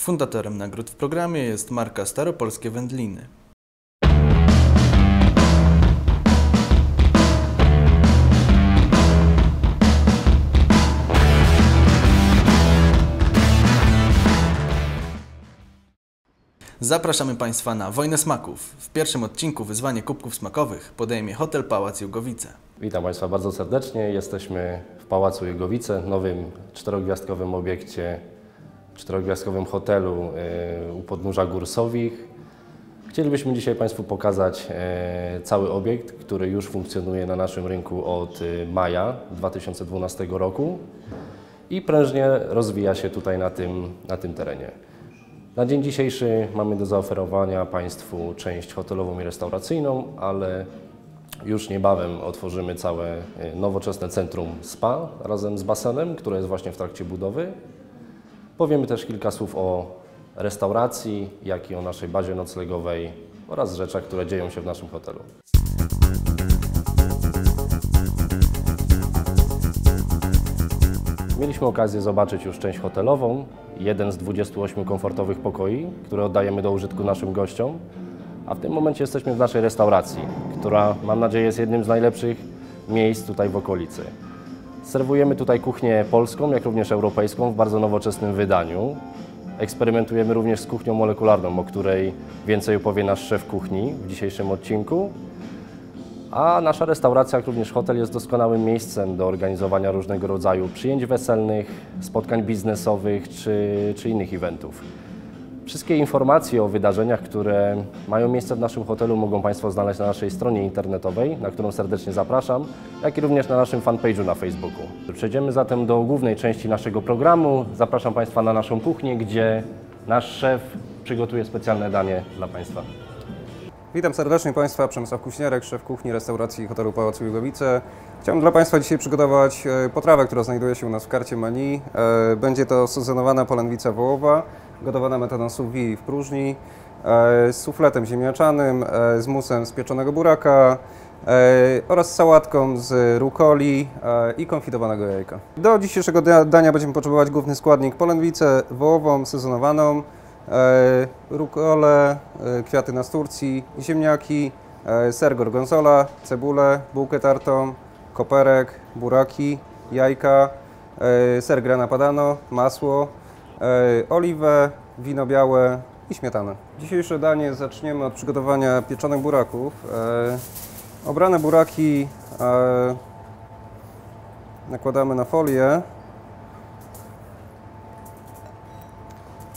Fundatorem nagród w programie jest marka Staropolskie Wędliny. Zapraszamy Państwa na Wojnę Smaków. W pierwszym odcinku wyzwanie kubków smakowych podejmie Hotel Pałac Jugowice. Witam Państwa bardzo serdecznie. Jesteśmy w Pałacu Jugowice, nowym czterogwiazdkowym obiekcie, czterogwiazdkowym hotelu e, u podnóża Gór Sowich. Chcielibyśmy dzisiaj Państwu pokazać e, cały obiekt, który już funkcjonuje na naszym rynku od e, maja 2012 roku i prężnie rozwija się tutaj na tym, na tym terenie. Na dzień dzisiejszy mamy do zaoferowania Państwu część hotelową i restauracyjną, ale już niebawem otworzymy całe nowoczesne centrum spa razem z basenem, które jest właśnie w trakcie budowy. Powiemy też kilka słów o restauracji, jak i o naszej bazie noclegowej oraz rzeczach, które dzieją się w naszym hotelu. Mieliśmy okazję zobaczyć już część hotelową, jeden z 28 komfortowych pokoi, które oddajemy do użytku naszym gościom. A w tym momencie jesteśmy w naszej restauracji, która mam nadzieję jest jednym z najlepszych miejsc tutaj w okolicy. Serwujemy tutaj kuchnię polską, jak również europejską w bardzo nowoczesnym wydaniu. Eksperymentujemy również z kuchnią molekularną, o której więcej opowie nasz szef kuchni w dzisiejszym odcinku. A nasza restauracja, jak również hotel jest doskonałym miejscem do organizowania różnego rodzaju przyjęć weselnych, spotkań biznesowych czy, czy innych eventów. Wszystkie informacje o wydarzeniach, które mają miejsce w naszym hotelu mogą Państwo znaleźć na naszej stronie internetowej, na którą serdecznie zapraszam, jak i również na naszym fanpage'u na Facebooku. Przejdziemy zatem do głównej części naszego programu. Zapraszam Państwa na naszą kuchnię, gdzie nasz szef przygotuje specjalne danie dla Państwa. Witam serdecznie Państwa, Przemysław Kuśnierek, szef kuchni restauracji hotelu Pałacu Jugowice. Chciałbym dla Państwa dzisiaj przygotować e, potrawę, która znajduje się u nas w karcie menu. E, Będzie to sezonowana polędwica wołowa, gotowana metodą sous w próżni, e, z sufletem ziemniaczanym, e, z musem z pieczonego buraka e, oraz sałatką z rukoli e, i konfitowanego jajka. Do dzisiejszego da- dania będziemy potrzebować główny składnik polędwicę wołową, sezonowaną, e, rukole, e, kwiaty nasturcji, ziemniaki, e, ser gorgonzola, cebulę, bułkę tartą, koperek, buraki, jajka, e, ser grana padano, masło, e, oliwę, wino białe i śmietanę. Dzisiejsze danie zaczniemy od przygotowania pieczonych buraków. Obrane buraki nakładamy na folię.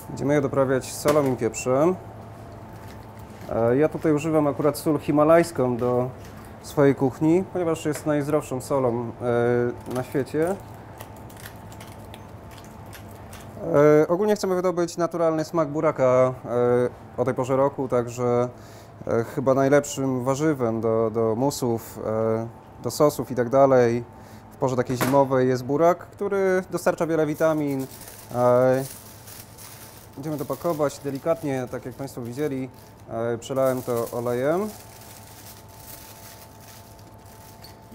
Będziemy je doprawiać solą i pieprzem. Ja tutaj używam akurat sól himalajską do swojej kuchni, ponieważ jest najzdrowszą solą na świecie. E, Ogólnie chcemy wydobyć naturalny smak buraka e, o tej porze roku, także e, chyba najlepszym warzywem do, do musów, e, do sosów i tak dalej w porze takiej zimowej jest burak, który dostarcza wiele witamin. E, Będziemy to pakować delikatnie, tak jak Państwo widzieli. E, Przelałem to olejem.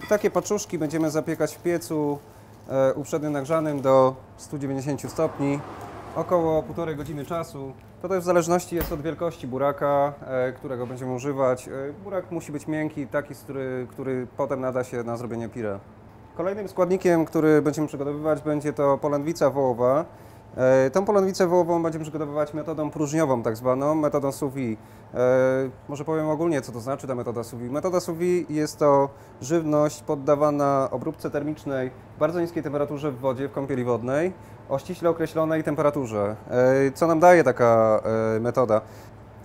I takie paczuszki będziemy zapiekać w piecu e, uprzednio nagrzanym do 190 stopni, około 1,5 godziny czasu. To też w zależności jest od wielkości buraka, e, którego będziemy używać. E, Burak musi być miękki, taki, który, który potem nada się na zrobienie pire. Kolejnym składnikiem, który będziemy przygotowywać, będzie to polędwica wołowa. E, Tą polędwicę wołową będziemy przygotowywać metodą próżniową, tak zwaną, metodą sous vide. E, Może powiem ogólnie, co to znaczy ta metoda sous vide. Metoda sous vide jest to żywność poddawana obróbce termicznej w bardzo niskiej temperaturze w wodzie, w kąpieli wodnej, o ściśle określonej temperaturze. E, Co nam daje taka metoda?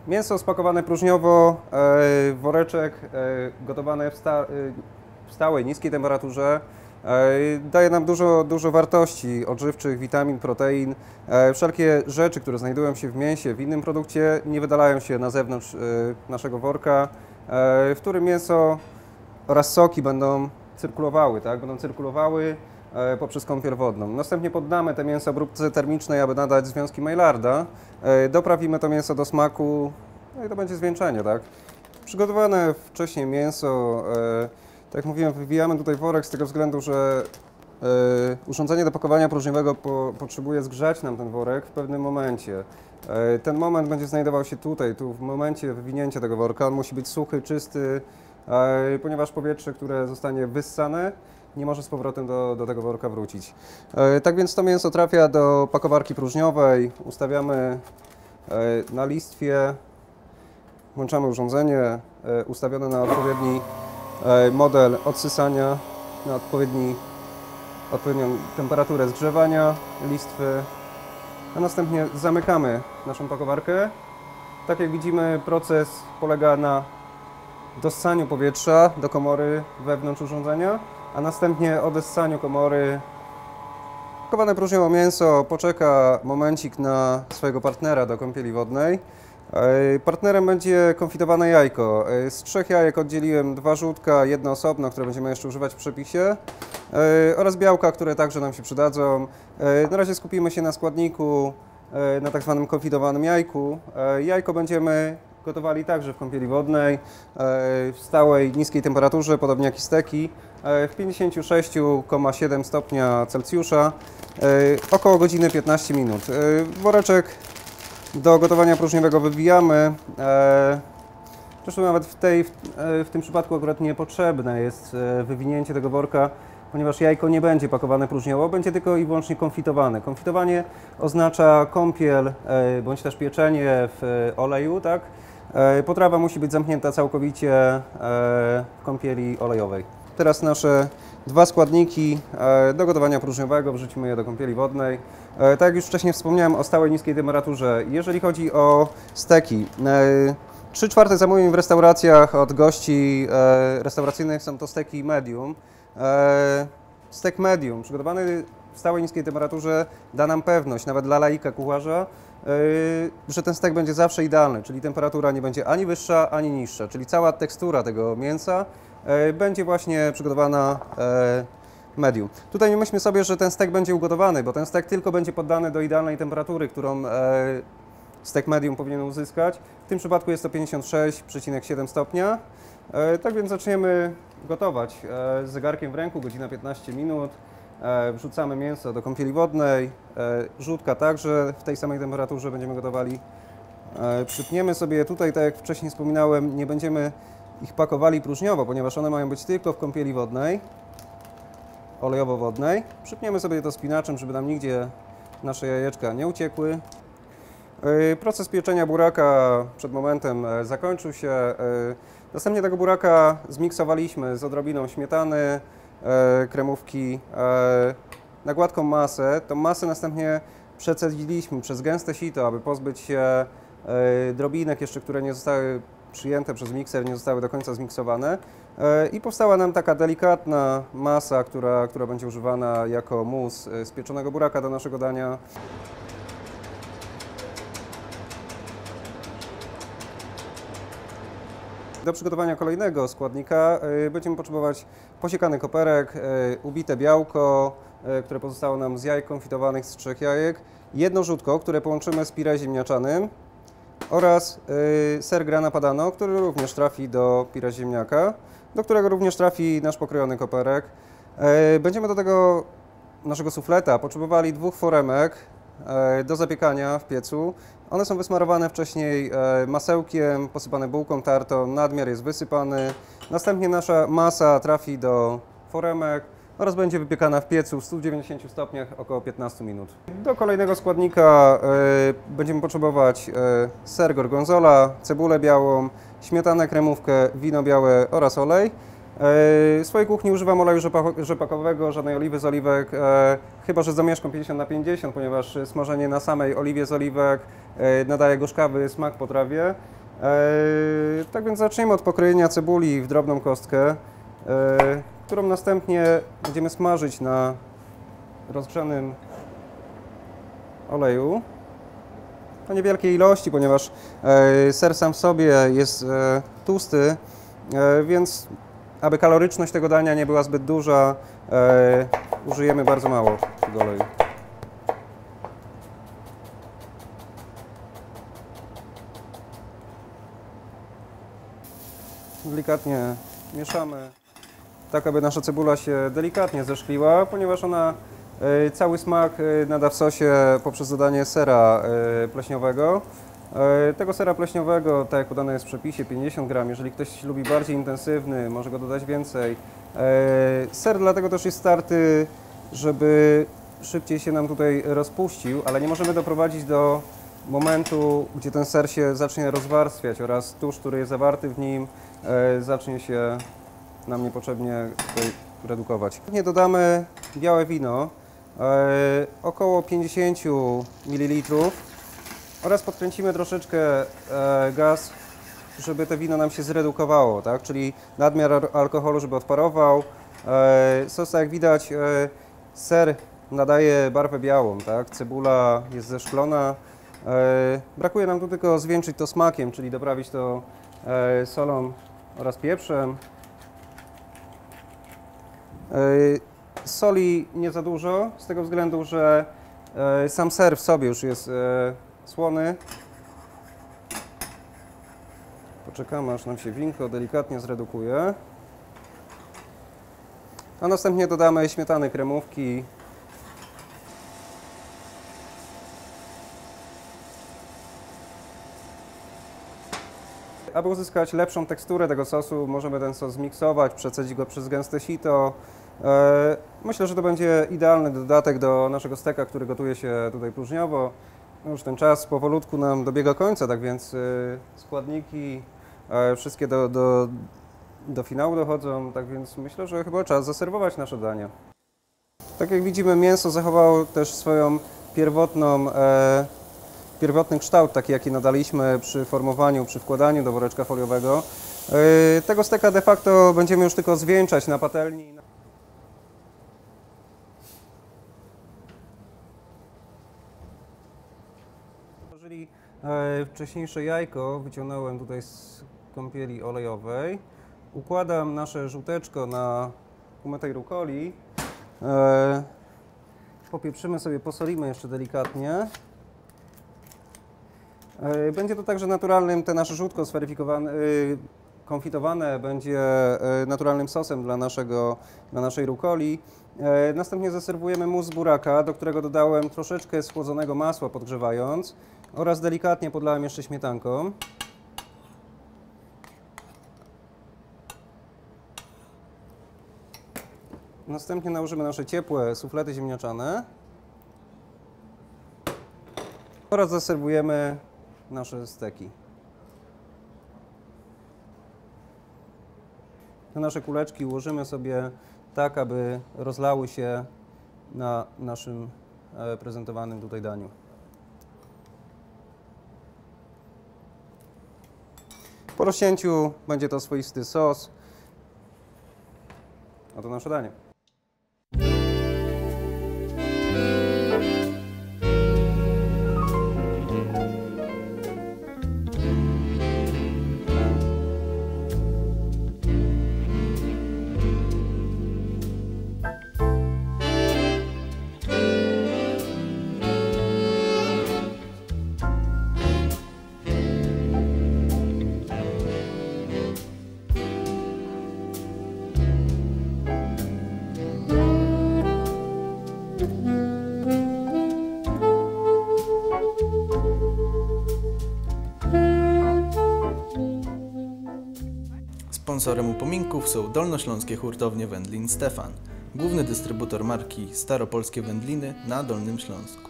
Mięso spakowane próżniowo, woreczek, gotowane w stałej, niskiej temperaturze. E, Daje nam dużo, dużo wartości odżywczych, witamin, protein. E, Wszelkie rzeczy, które znajdują się w mięsie, w innym produkcie, nie wydalają się na zewnątrz e, naszego worka, w którym mięso oraz soki będą cyrkulowały, tak? Będą cyrkulowały poprzez kąpiel wodną. Następnie poddamy te mięso obróbce termicznej, aby nadać związki Maillarda. Doprawimy to mięso do smaku, no i to będzie zwieńczenie, tak? Przygotowane wcześniej mięso, tak jak mówiłem, wywijamy tutaj worek z tego względu, że urządzenie do pakowania próżniowego po, potrzebuje zgrzać nam ten worek w pewnym momencie. E, ten moment będzie znajdował się tutaj, tu w momencie wywinięcia tego worka. On musi być suchy, czysty, e, ponieważ powietrze, które zostanie wyssane, nie może z powrotem do, do tego worka wrócić. E, tak więc to mięso trafia do pakowarki próżniowej, ustawiamy e, na listwie, włączamy urządzenie e, ustawione na odpowiedni e, model odsysania, na odpowiedni, odpowiednią temperaturę zgrzewania listwy, a następnie zamykamy naszą pakowarkę. Tak jak widzimy, proces polega na dossaniu powietrza do komory wewnątrz urządzenia, a następnie odessaniu komory. Pakowane próżniowo mięso poczeka momencik na swojego partnera do kąpieli wodnej. Partnerem będzie konfitowane jajko. Z trzech jajek oddzieliłem dwa żółtka, jedno osobno, które będziemy jeszcze używać w przepisie oraz białka, które także nam się przydadzą. Na razie skupimy się na składniku, na tak zwanym konfitowanym jajku. Jajko będziemy gotowali także w kąpieli wodnej, w stałej, niskiej temperaturze, podobnie jak i steki, w 56,7 stopnia Celsjusza, około godziny 15 minut. Woreczek do gotowania próżniowego wywijamy. E, Zresztą nawet w, tej, e, w tym przypadku akurat niepotrzebne jest e, wywinięcie tego worka, ponieważ jajko nie będzie pakowane próżniowo, będzie tylko i wyłącznie konfitowane. Konfitowanie oznacza kąpiel bądź też pieczenie w oleju, tak? Potrawa musi być zamknięta całkowicie w kąpieli olejowej. Teraz nasze dwa składniki e, do gotowania próżniowego, wrzucimy je do kąpieli wodnej. E, Tak jak już wcześniej wspomniałem o stałej niskiej temperaturze. Jeżeli chodzi o steki, e, 3 czwarte zamówień w restauracjach od gości e, restauracyjnych są to steki medium. E, Stek medium, przygotowany w stałej niskiej temperaturze, da nam pewność, nawet dla laika kucharza, e, że ten stek będzie zawsze idealny, czyli temperatura nie będzie ani wyższa, ani niższa, czyli cała tekstura tego mięsa e, będzie właśnie przygotowana e, medium. Tutaj nie myślmy sobie, że ten stek będzie ugotowany, bo ten stek tylko będzie poddany do idealnej temperatury, którą e, stek medium powinien uzyskać. W tym przypadku jest to 56,7 stopnia. E, Tak więc zaczniemy gotować. E, Z zegarkiem w ręku, godzina 15 minut. E, Wrzucamy mięso do kąpieli wodnej. E, Żółtka także w tej samej temperaturze będziemy gotowali. E, Przypniemy sobie tutaj, tak jak wcześniej wspominałem, nie będziemy ich pakowali próżniowo, ponieważ one mają być tylko w kąpieli wodnej, olejowo-wodnej. Przypniemy sobie to spinaczem, żeby nam nigdzie nasze jajeczka nie uciekły. E, Proces pieczenia buraka przed momentem e, zakończył się. E, Następnie tego buraka zmiksowaliśmy z odrobiną śmietany, e, kremówki na gładką masę. Tą masę następnie przecedziliśmy przez gęste sito, aby pozbyć się drobinek jeszcze, które nie zostały przyjęte przez mikser, nie zostały do końca zmiksowane. E, I powstała nam taka delikatna masa, która, która będzie używana jako mus e, z pieczonego buraka do naszego dania. Do przygotowania kolejnego składnika y, będziemy potrzebować posiekany koperek, ubite białko, które pozostało nam z jajek konfitowanych z trzech jajek, jedno żółtko, które połączymy z pire ziemniaczanym oraz y, ser grana padano, który również trafi do pire ziemniaka, do którego również trafi nasz pokrojony koperek. Y, Będziemy do tego naszego sufleta potrzebowali dwóch foremek e, do zapiekania w piecu. One są wysmarowane wcześniej e, masełkiem, posypane bułką tartą, nadmiar jest wysypany. Następnie nasza masa trafi do foremek oraz będzie wypiekana w piecu w 190 stopniach około 15 minut. Do kolejnego składnika e, będziemy potrzebować e, ser gorgonzola, cebulę białą, śmietanę, kremówkę, wino białe oraz olej. E, W swojej kuchni używam oleju rzepa- rzepakowego, żadnej oliwy z oliwek, chyba że zamieszkam 50 na 50, ponieważ smażenie na samej oliwie z oliwek nadaje gorzkawy smak potrawie. Tak więc zaczniemy od pokrojenia cebuli w drobną kostkę, którą następnie będziemy smażyć na rozgrzanym oleju. To niewielkiej ilości, ponieważ e, ser sam w sobie jest e, tłusty, e, więc aby kaloryczność tego dania nie była zbyt duża, użyjemy bardzo mało tego oleju. Delikatnie mieszamy. Tak aby nasza cebula się delikatnie zeszkliła, ponieważ ona e, cały smak e, nada w sosie poprzez dodanie sera e, pleśniowego. Tego sera pleśniowego, tak jak podane jest w przepisie, 50 gram. Jeżeli ktoś lubi bardziej intensywny, może go dodać więcej. Ser dlatego też jest starty, żeby szybciej się nam tutaj rozpuścił, ale nie możemy doprowadzić do momentu, gdzie ten ser się zacznie rozwarstwiać oraz tłuszcz, który jest zawarty w nim, zacznie się nam niepotrzebnie tutaj redukować. Nie dodamy białe wino, e, około 50 ml oraz podkręcimy troszeczkę e, gaz, żeby to wino nam się zredukowało, tak? czyli nadmiar al- alkoholu, żeby odparował. E, sos, jak widać, e, ser nadaje barwę białą, tak? cebula jest zeszklona. Brakuje nam tu tylko zwieńczyć to smakiem, czyli doprawić to solą oraz pieprzem. E, Soli nie za dużo, z tego względu, że e, sam ser w sobie już jest e, słony. Poczekamy, aż nam się winko delikatnie zredukuje. A następnie dodamy śmietany kremówki. Aby uzyskać lepszą teksturę tego sosu, możemy ten sos zmiksować, przecedzić go przez gęste sito. E, Myślę, że to będzie idealny dodatek do naszego steka, który gotuje się tutaj próżniowo. No Już ten czas powolutku nam dobiega końca, tak więc y, składniki e, wszystkie do, do, do finału dochodzą, tak więc myślę, że chyba czas zaserwować nasze danie. Tak jak widzimy, mięso zachowało też swoją pierwotną, e, pierwotny kształt, taki jaki nadaliśmy przy formowaniu, przy wkładaniu do woreczka foliowego. E, tego steka de facto będziemy już tylko zwieńczać na patelni. Jeżeli e, wcześniejsze jajko wyciągnąłem tutaj z kąpieli olejowej, układam nasze żółteczko na umytej rukoli. E, popieprzymy sobie, posolimy jeszcze delikatnie. E, Będzie to także naturalnym, te nasze żółtko zweryfikowane, y, konfitowane będzie e, naturalnym sosem dla, naszego, dla naszej rukoli. E, Następnie zaserwujemy mus buraka, do którego dodałem troszeczkę schłodzonego masła podgrzewając oraz delikatnie podlałem jeszcze śmietanką. Następnie nałożymy nasze ciepłe suflety ziemniaczane oraz zaserwujemy nasze steki. Te nasze kuleczki ułożymy sobie tak, aby rozlały się na naszym e, prezentowanym tutaj daniu. Po rozcięciu będzie to swoisty sos. Oto nasze danie. Sponsorem upominków są Dolnośląskie Hurtownie Wędlin Stefan, główny dystrybutor marki Staropolskie Wędliny na Dolnym Śląsku.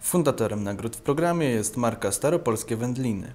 Fundatorem nagród w programie jest marka Staropolskie Wędliny.